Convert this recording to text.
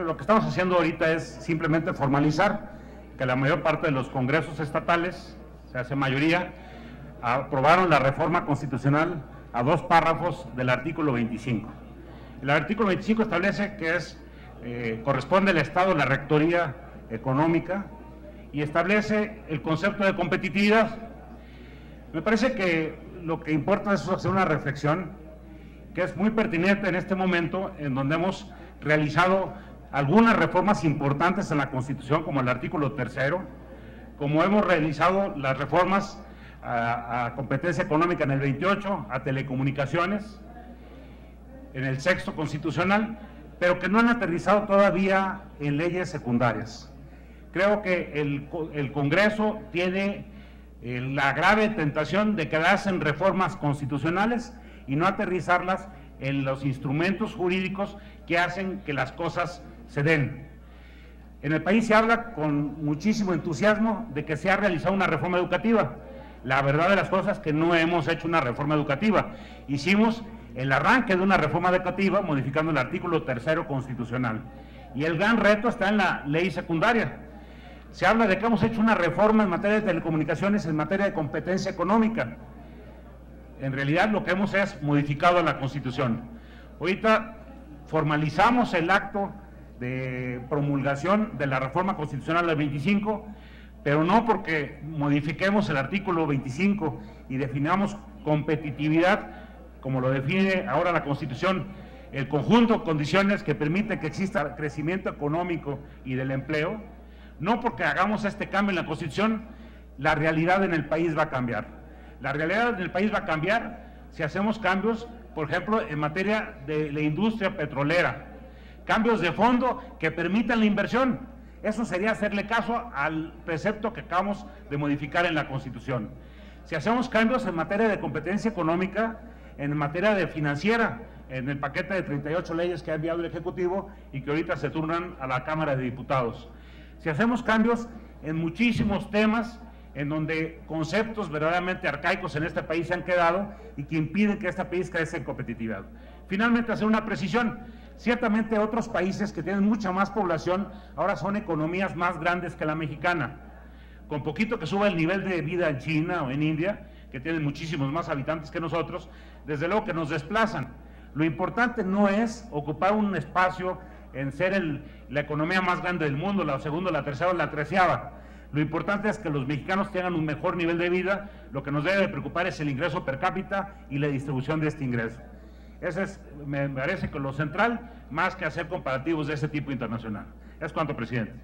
lo que estamos haciendo ahorita es simplemente formalizar que la mayor parte de los congresos estatales, se hace mayoría, aprobaron la reforma constitucional a dos párrafos del artículo 25. El artículo 25 establece que es, eh, corresponde al Estado la rectoría económica y establece el concepto de competitividad. Me parece que lo que importa es hacer una reflexión que es muy pertinente en este momento en donde hemos realizado algunas reformas importantes en la Constitución, como el artículo tercero, como hemos realizado las reformas a, competencia económica en el 28, a telecomunicaciones, en el sexto constitucional, pero que no han aterrizado todavía en leyes secundarias. Creo que el, el Congreso tiene eh, la grave tentación de quedarse en reformas constitucionales y no aterrizarlas en los instrumentos jurídicos que hacen que las cosas se den. En el país se habla con muchísimo entusiasmo de que se ha realizado una reforma educativa. La verdad de las cosas es que no hemos hecho una reforma educativa. Hicimos el arranque de una reforma educativa modificando el artículo tercero constitucional. Y el gran reto está en la ley secundaria se habla de que hemos hecho una reforma en materia de telecomunicaciones, en materia de competencia económica. En realidad lo que hemos es modificado la Constitución. Ahorita formalizamos el acto de promulgación de la reforma constitucional del 25, pero no porque modifiquemos el artículo 25 y definamos competitividad, como lo define ahora la Constitución, el conjunto de condiciones que permite que exista crecimiento económico y del empleo, no porque hagamos este cambio en la Constitución, la realidad en el país va a cambiar. La realidad en el país va a cambiar si hacemos cambios, por ejemplo, en materia de la industria petrolera. Cambios de fondo que permitan la inversión. Eso sería hacerle caso al precepto que acabamos de modificar en la Constitución. Si hacemos cambios en materia de competencia económica, en materia de financiera, en el paquete de 38 leyes que ha enviado el Ejecutivo y que ahorita se turnan a la Cámara de Diputados si hacemos cambios en muchísimos temas en donde conceptos verdaderamente arcaicos en este país se han quedado y que impiden que este país crezca en competitividad. Finalmente, hacer una precisión. Ciertamente otros países que tienen mucha más población ahora son economías más grandes que la mexicana. Con poquito que suba el nivel de vida en China o en India, que tienen muchísimos más habitantes que nosotros, desde luego que nos desplazan. Lo importante no es ocupar un espacio en ser la economía más grande del mundo, la segunda, la tercera o la treceava. Lo importante es que los mexicanos tengan un mejor nivel de vida, lo que nos debe preocupar es el ingreso per cápita y la distribución de este ingreso. Ese es, me parece que lo central, más que hacer comparativos de ese tipo internacional. Es cuanto, presidente.